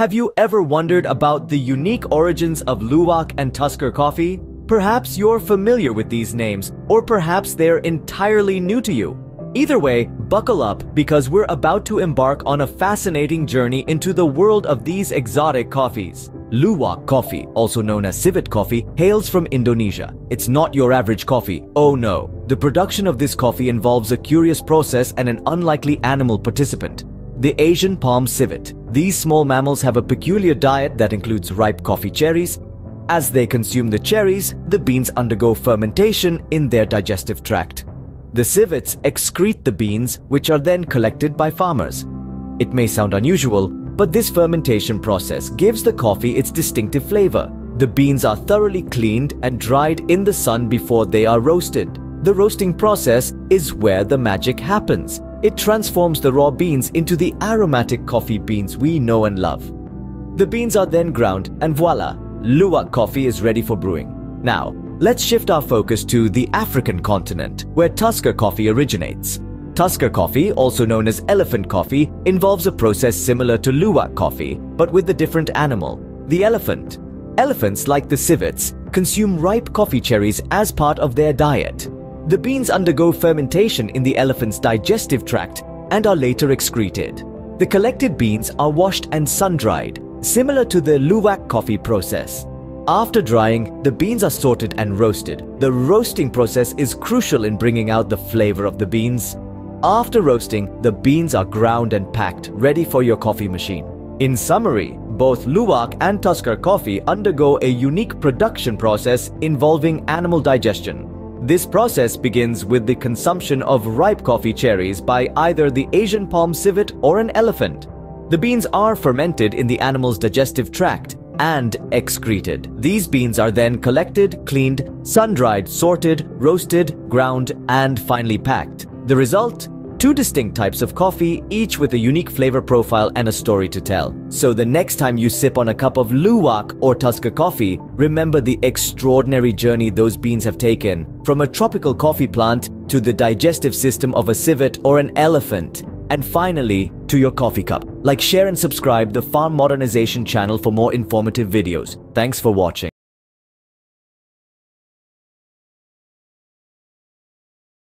Have you ever wondered about the unique origins of Luwak and Tusker coffee? Perhaps you're familiar with these names, or perhaps they're entirely new to you. Either way, buckle up because we're about to embark on a fascinating journey into the world of these exotic coffees. Luwak coffee, also known as civet coffee, hails from Indonesia. It's not your average coffee. Oh no. The production of this coffee involves a curious process and an unlikely animal participant. The Asian palm civet. These small mammals have a peculiar diet that includes ripe coffee cherries. As they consume the cherries, the beans undergo fermentation in their digestive tract. The civets excrete the beans, which are then collected by farmers. It may sound unusual, but this fermentation process gives the coffee its distinctive flavor. The beans are thoroughly cleaned and dried in the sun before they are roasted. The roasting process is where the magic happens. It transforms the raw beans into the aromatic coffee beans we know and love. The beans are then ground and voila, Luwak coffee is ready for brewing. Now, Let's shift our focus to the African continent, where Tusker coffee originates. Tusker coffee, also known as elephant coffee, involves a process similar to luwak coffee, but with a different animal, the elephant. Elephants, like the civets, consume ripe coffee cherries as part of their diet. The beans undergo fermentation in the elephant's digestive tract and are later excreted. The collected beans are washed and sun-dried, similar to the luwak coffee process. After drying, the beans are sorted and roasted. The roasting process is crucial in bringing out the flavor of the beans. After roasting, the beans are ground and packed, ready for your coffee machine. In summary, both Luwak and Tusker coffee undergo a unique production process involving animal digestion. This process begins with the consumption of ripe coffee cherries by either the Asian palm civet or an elephant. The beans are fermented in the animal's digestive tract and excreted. These beans are then collected, cleaned, sun-dried, sorted, roasted, ground, and finally packed. The result? Two distinct types of coffee, each with a unique flavor profile and a story to tell. So the next time you sip on a cup of Luwak or Tusker coffee, remember the extraordinary journey those beans have taken, from a tropical coffee plant to the digestive system of a civet or an elephant, and finally, to your coffee cup. Like, share and subscribe the Farm Modernization channel for more informative videos. Thanks for watching.